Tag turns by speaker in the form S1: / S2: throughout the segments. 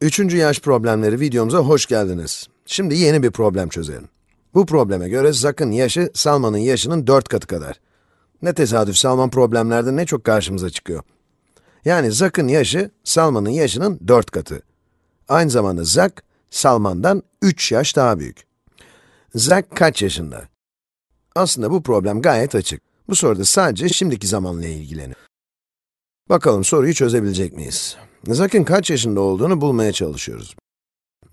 S1: Üçüncü yaş problemleri videomuza hoş geldiniz. Şimdi yeni bir problem çözelim. Bu probleme göre Zak'ın yaşı Salman'ın yaşının 4 katı kadar. Ne tesadüf Salman problemlerde ne çok karşımıza çıkıyor. Yani Zak'ın yaşı Salman'ın yaşının 4 katı. Aynı zamanda Zak, Salman'dan 3 yaş daha büyük. Zak kaç yaşında? Aslında bu problem gayet açık. Bu soruda sadece şimdiki zamanla ilgileniyor. Bakalım soruyu çözebilecek miyiz? Zak'ın kaç yaşında olduğunu bulmaya çalışıyoruz.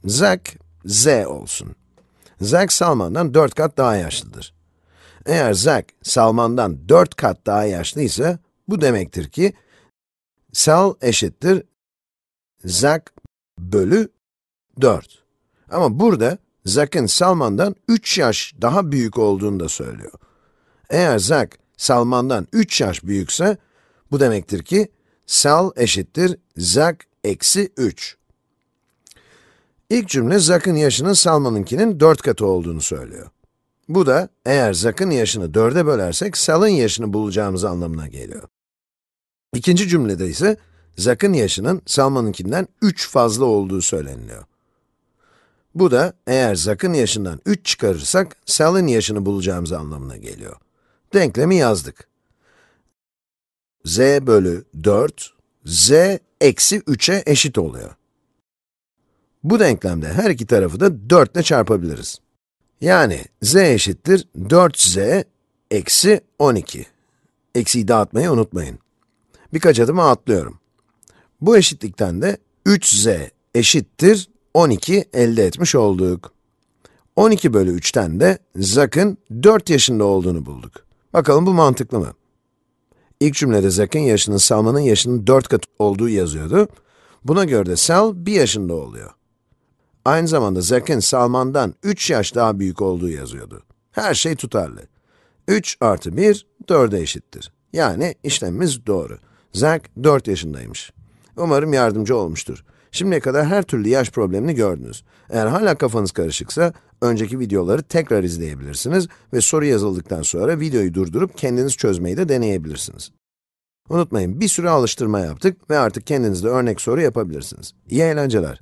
S1: Zak, Z olsun. Zak, Salman'dan 4 kat daha yaşlıdır. Eğer Zak, Salman'dan 4 kat daha yaşlıysa, bu demektir ki, Sal eşittir Zak bölü 4. Ama burada, Zak'ın Salman'dan 3 yaş daha büyük olduğunu da söylüyor. Eğer Zak, Salman'dan 3 yaş büyükse, bu demektir ki, Sal eşittir Zak eksi 3. İlk cümle Zak'ın yaşının Salman'ınkinin 4 katı olduğunu söylüyor. Bu da eğer Zak'ın yaşını 4'e bölersek Sal'ın yaşını bulacağımız anlamına geliyor. İkinci cümlede ise Zak'ın yaşının Salman'ınkinden 3 fazla olduğu söyleniliyor. Bu da eğer Zak'ın yaşından 3 çıkarırsak Sal'ın yaşını bulacağımız anlamına geliyor. Denklemi yazdık. Z bölü 4, z eksi 3'e eşit oluyor. Bu denklemde her iki tarafı da 4 ile çarpabiliriz. Yani z eşittir 4z eksi 12. Eksiyi dağıtmayı unutmayın. Birkaç adıma atlıyorum. Bu eşitlikten de 3z eşittir 12 elde etmiş olduk. 12 bölü 3'ten de Zak'ın 4 yaşında olduğunu bulduk. Bakalım bu mantıklı mı? İlk cümlede Zak'ın yaşının Salman'ın yaşının 4 katı olduğu yazıyordu. Buna göre de Sal 1 yaşında oluyor. Aynı zamanda Zak'ın Salman'dan 3 yaş daha büyük olduğu yazıyordu. Her şey tutarlı. 3 artı 1, 4'e eşittir. Yani işlemimiz doğru. Zak 4 yaşındaymış. Umarım yardımcı olmuştur. Şimdiye kadar her türlü yaş problemini gördünüz. Eğer hala kafanız karışıksa, önceki videoları tekrar izleyebilirsiniz ve soru yazıldıktan sonra videoyu durdurup kendiniz çözmeyi de deneyebilirsiniz. Unutmayın, bir süre alıştırma yaptık ve artık kendiniz de örnek soru yapabilirsiniz. İyi eğlenceler.